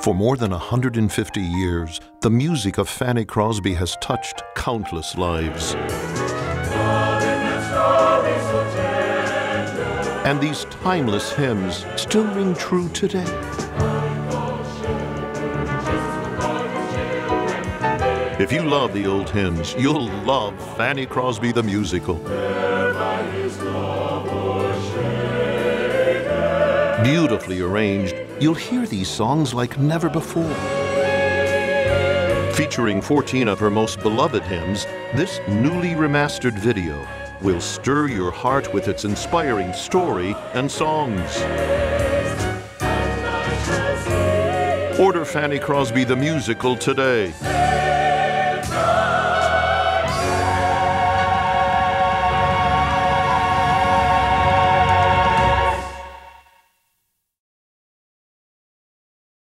For more than 150 years, the music of Fanny Crosby has touched countless lives. And these timeless hymns still ring true today. If you love the old hymns, you'll love Fanny Crosby the musical. Beautifully arranged, you'll hear these songs like never before. Featuring 14 of her most beloved hymns, this newly remastered video will stir your heart with its inspiring story and songs. Order Fanny Crosby the musical today.